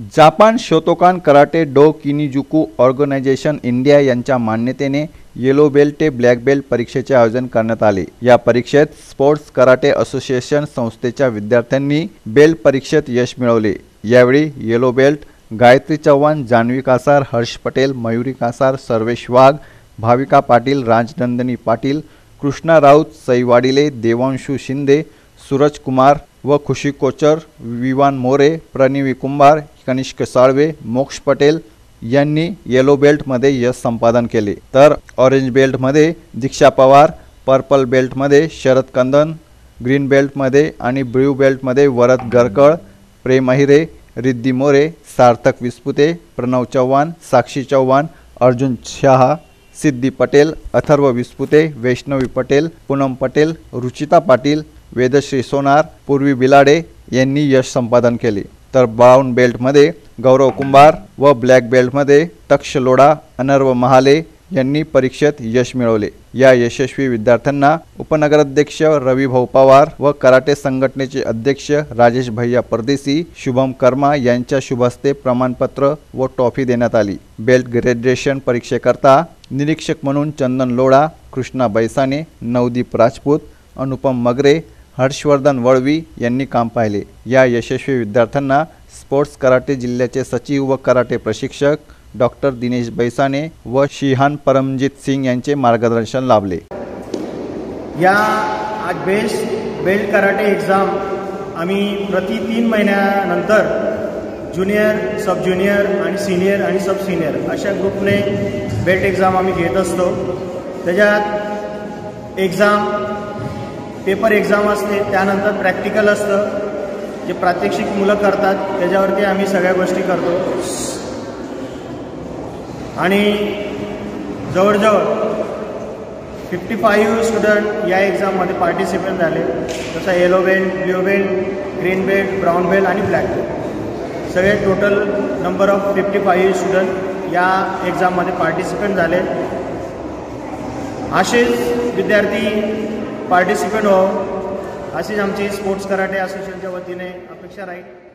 Japan Shotokan karate do किनिजुकू organisation India यांच्या मान्यतेने yellow belt ते ब्लॅक बेल्ट परीक्षेचे आयोजन करण्यात आले. या परीक्षेत स्पोर्ट्स कराटे असोसिएशन संस्थेच्या विद्यार्थ्यांनी बेल्ट परीक्षेत यश मिळवले. यावेळी येलो बेल्ट गायत्री चव्हाण जान्हवी कासार हर्ष पटेल मयुरी कासार सर्वेश वाघ भाविका पाटील राजनंदिनी पाटील कृष्णा राऊत सईवाडिले देवांशू शिंदे सूरज कुमार व खुशी कोचर विवान मोरे प्रणिवी कुंभार कनिष्क साळवे मोक्ष पटेल यांनी येलो बेल्टमध्ये यश संपादन केले. तर ऑरेंज बेल्टमध्ये दीक्षा पवार पर्पल बेल्टमध्ये शरद कंदन ग्रीन बेल्टमध्ये आणि ब्ल्यू बेल्टमध्ये वरद गरकळ प्रेम अहिरे रिद्धी मोरे सार्थक विस्पुते प्रणव चव्हाण साक्षी चव्हाण अर्जुन शहा सिद्धी पटेल अथर्व विस्पुते वैष्णवी पटेल पूनम पटेल रुचिता पाटील वेदश्री सोनार पूर्वी बिलाडे यांनी यश संपादन केले. तर ब्राऊन बेल्टमध्ये गौरव कुंभार व ब्लॅक बेल्टमध्ये तक्ष लोढा अनर्व महाले यांनी परीक्षेत यश मिळवले. या यशस्वी विद्यार्थ्यांना उपनगराध्यक्ष रविभाऊ पवार व कराटे संघटनेचे अध्यक्ष राजेश भैया परदेसी शुभम कर्मा यांच्या शुभस्ते प्रमाणपत्र व ट्रॉफी देण्यात आली. बेल्ट ग्रॅज्युएशन परीक्षेकरता निरीक्षक म्हणून चंदन लोढा कृष्णा बैसाने नवदीप राजपूत अनुपम मगरे हर्षवर्धन वळवी यांनी काम पाहिले. या यशस्वी विद्यार्थ्यांना स्पोर्ट्स कराटे जिल्ह्याचे सचिव व कराटे प्रशिक्षक डॉक्टर दिनेश बैसाने व शिहान परमजित सिंग यांचे मार्गदर्शन लाभले. या आज बेस्ट बेल्ट कराटे एक्झाम आम्ही प्रति तीन महिन्यानंतर ज्युनियर सब ज्युनियर आणि सिनियर आणि सब सिनियर अशा ग्रुपने बेल्ट एक्झाम आम्ही घेत असतो. त्याच्यात एक्झाम पेपर एक्झाम असते त्यानंतर प्रॅक्टिकल असतं जे प्रात्यक्षिक मुलं करतात त्याच्यावरती आम्ही सगळ्या गोष्टी करतो. आणि जवळजवळ फिफ्टी फाईव्ह स्टुडंट या एक्झाममध्ये पार्टिसिपेट झाले. जसं yellow belt blue belt green belt brown belt आणि ब्लॅक बेल्ट सगळे total number of fifty five student या एक्झाममध्ये पार्टिसिपेट झाले. असेच विद्यार्थी पार्टिसिपेट व्हावं हो. अशीच आमची स्पोर्ट्स कराटे असोसिएशनच्या वतीने अपेक्षा राहील.